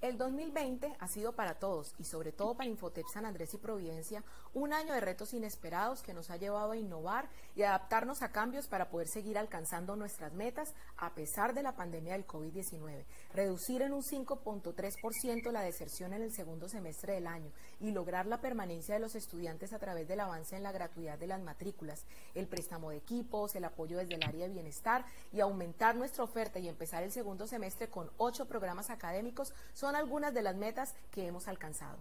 El 2020 ha sido para todos y sobre todo para Infotep San Andrés y Providencia un año de retos inesperados que nos ha llevado a innovar y adaptarnos a cambios para poder seguir alcanzando nuestras metas a pesar de la pandemia del COVID-19. Reducir en un 5.3% la deserción en el segundo semestre del año y lograr la permanencia de los estudiantes a través del avance en la gratuidad de las matrículas, el préstamo de equipos, el apoyo desde el área de bienestar y aumentar nuestra oferta y empezar el segundo semestre con ocho programas académicos son algunas de las metas que hemos alcanzado.